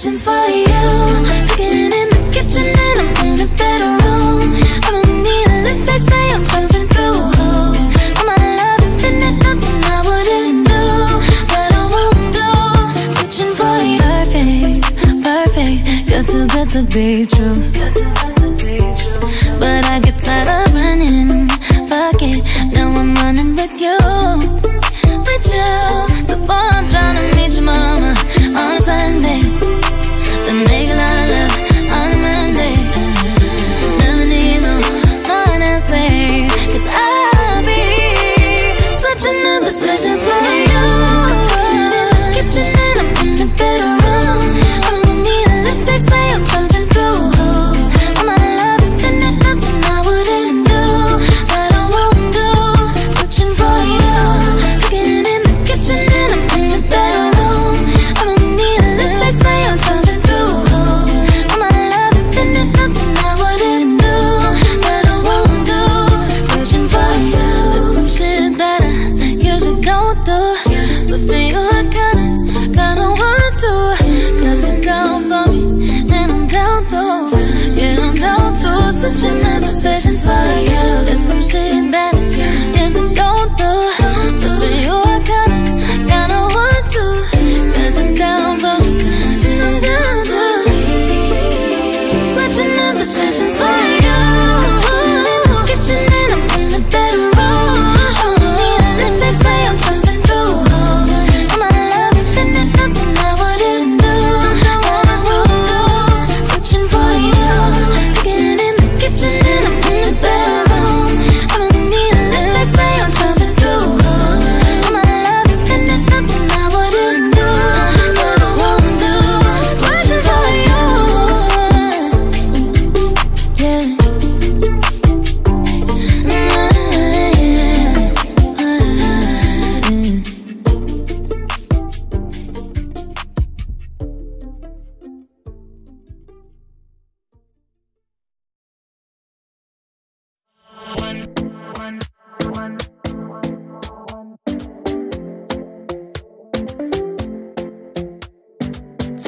solutions for you. Cooking in the kitchen and I'm in a better room. I don't need a lift, they say I'm pumping through holes All my love infinite, nothing I wouldn't do. But I won't do switching for you Perfect, perfect, you're too good to be true.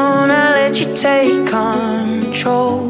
down, I let you take control.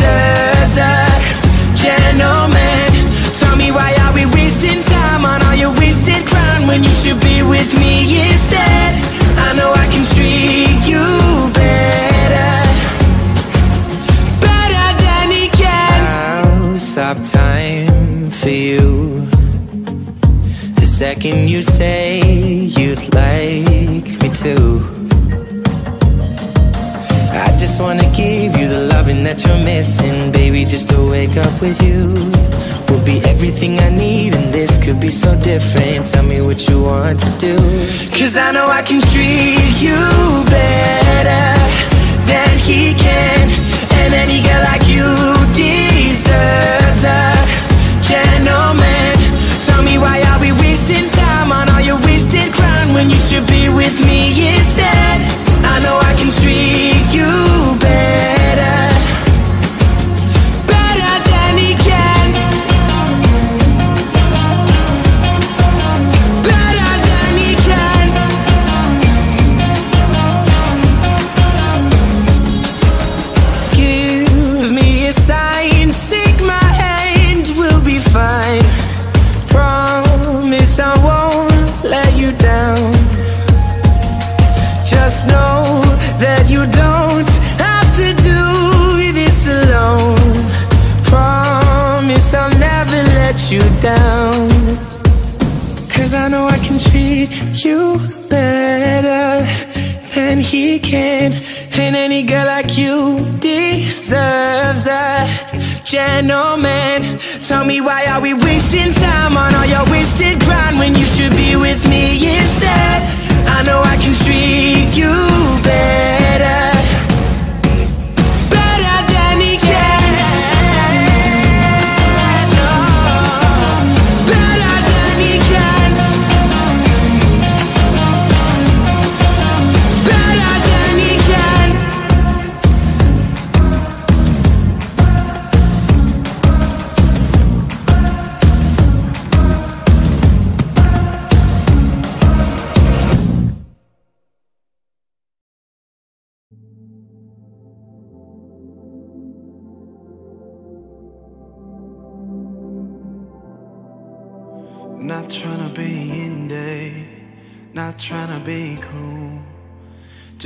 deserves a gentleman. Tell me why are we wasting time on all your wasted crown when you should be with me instead? I know I can treat you better, better than he can. I'll stop time for you. The second you say you'd like me to. Just wanna give you the loving that you're missing, baby. Just to wake up with you will be everything I need, and this could be so different. Tell me what you want to do. Cause I know I can treat you better than he can. And any girl like you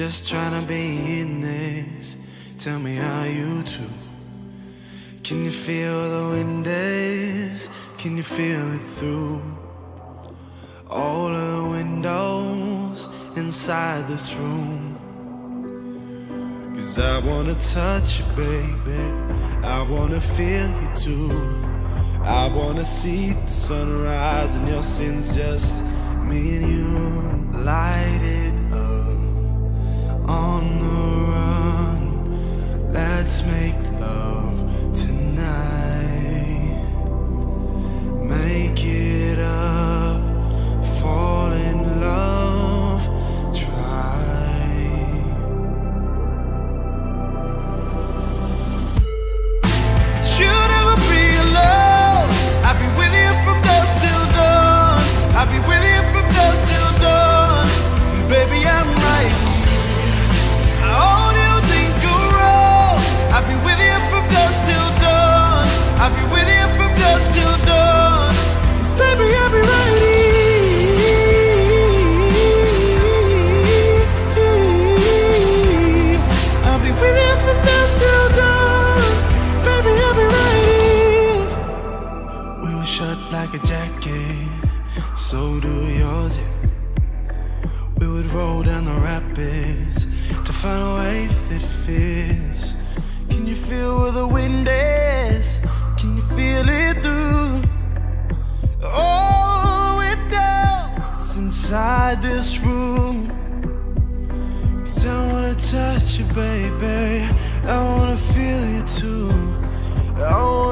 just trying to be in this. Tell me how you do. Can you feel the wind is? Can you feel it through all the windows inside this room? Cause I wanna touch you, baby. I wanna feel you too. I wanna see the sunrise and your sins just me and you. Light it up on the run. Let's make love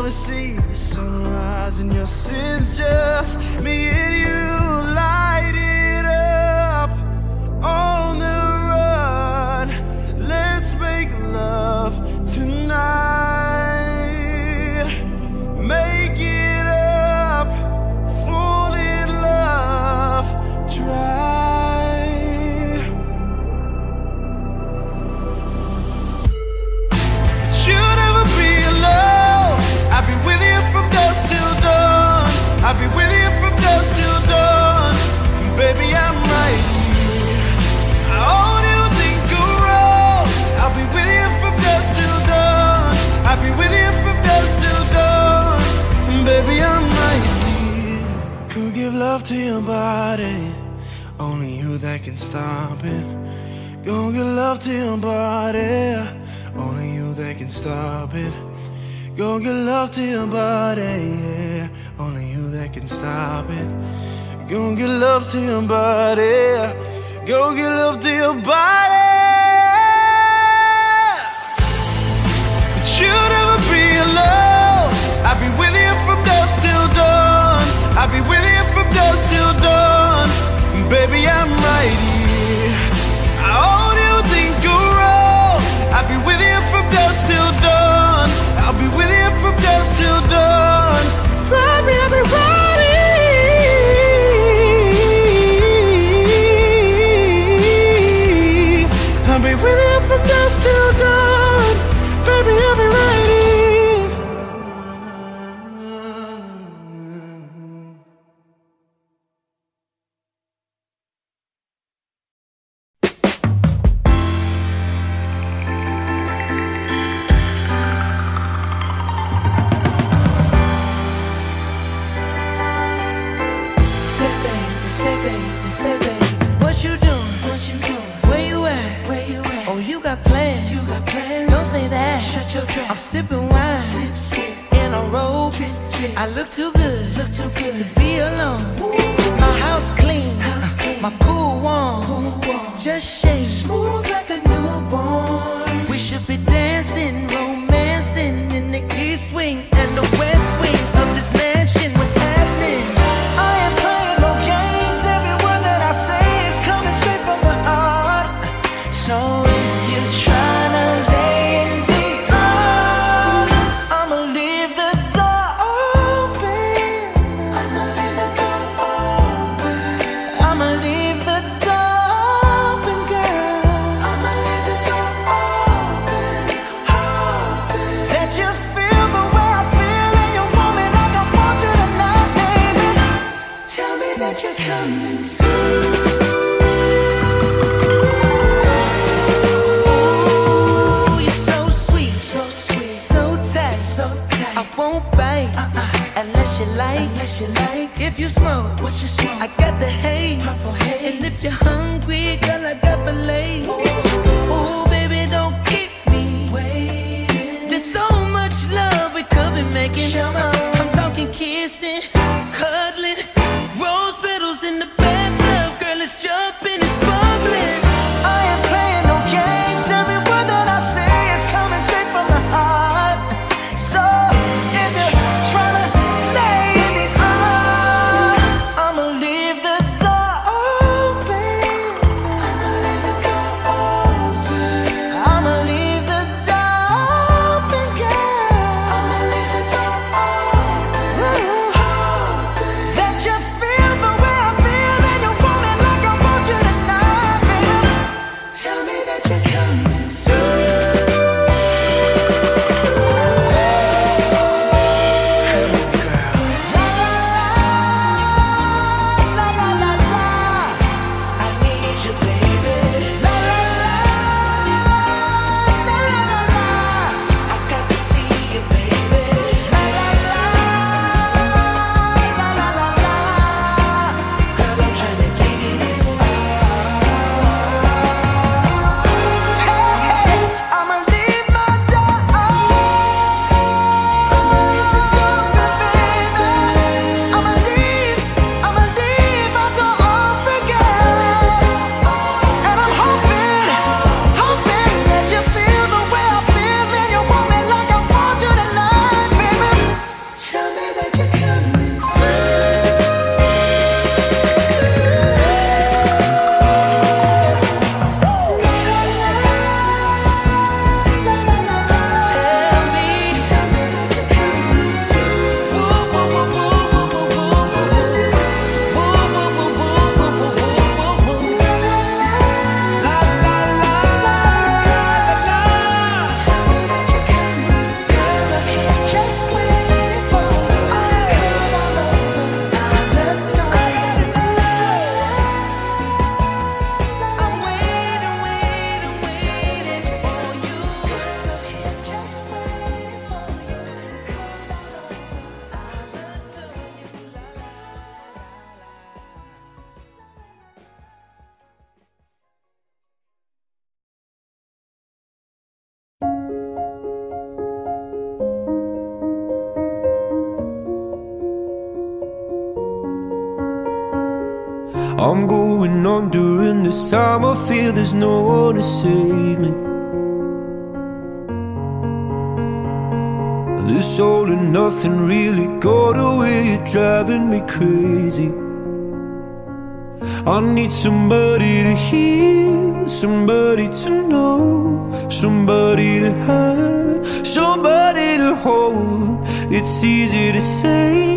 wanna see the sunrise and your sins just me to your body. Only you that can stop it. Gonna give love to your body. Only you that can stop it. Gonna give love to your body. Yeah. Only you that can stop it. Gonna give love to your body. Go get love to your body. But you'll never be alone. away. No one to save me. This all and nothing really got away, driving me crazy. I need somebody to hear, somebody to know, somebody to have, somebody to hold. It's easy to say,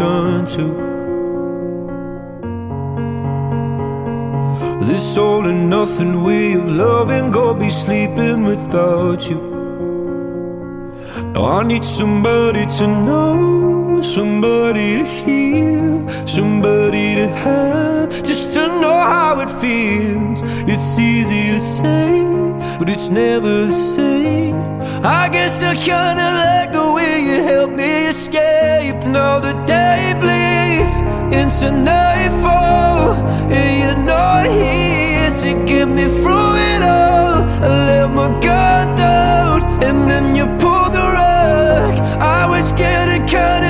to. This all and nothing way of loving, go be sleeping without you. Now I need somebody to know, somebody to hear, somebody to have, just to know how it feels. It's easy to say, but it's never the same. I guess I kinda like the help me escape. Now the day bleeds into nightfall, and you're not here to get me through it all. I let my guard down, and then you pulled the rug. I was getting kinda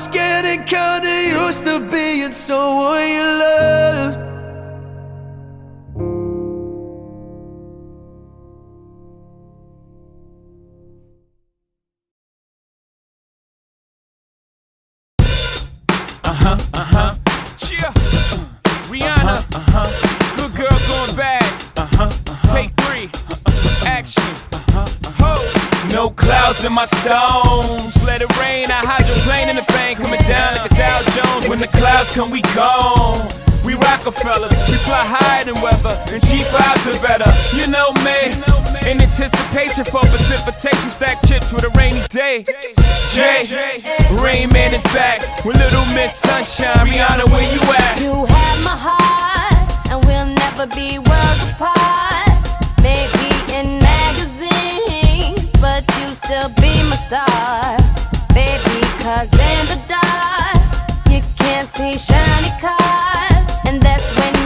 was getting kinda used to being someone you loved. In my stones. Let it rain. I hydroplane in the bank. Coming down like a Dow Jones. When the clouds come, we gone. We Rockefellers, we fly higher than weather, and cheap vibes are better. You know me, in anticipation for precipitation, stack chips with a rainy day. Jay, Rain Man is back with Little Miss Sunshine. Rihanna, where you at? You have my heart, and we'll never be worlds apart. Maybe still be my star. Baby, cause in the dark, you can't see shiny cars. And that's when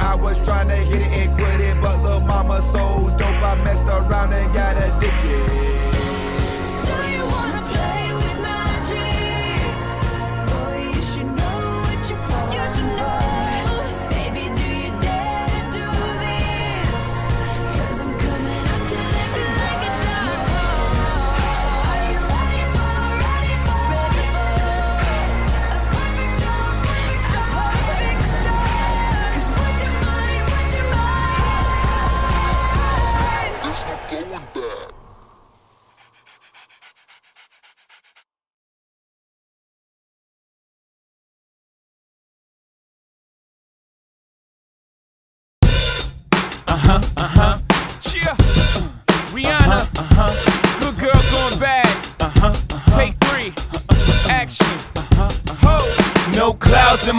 I was trying to hit it and quit it, but little mama so dope, I messed around and got addicted.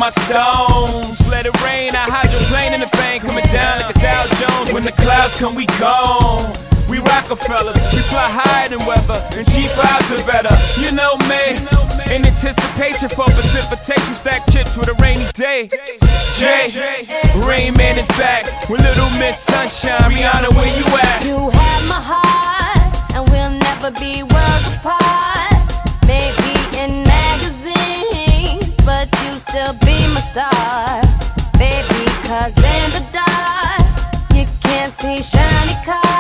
my stones. Let it rain, I hide your plane in the bank, coming down like a Dow Jones. When the clouds come, we gone. We Rockefellers, we fly higher than weather, and G5s are better. You know me, in anticipation for precipitation, stack chips with a rainy day. Jay, Rain Man is back with Little Miss Sunshine. Rihanna, where you at? You have my heart, and we'll never be worlds apart. still be my star, baby. Cause in the dark, you can't see shiny cars.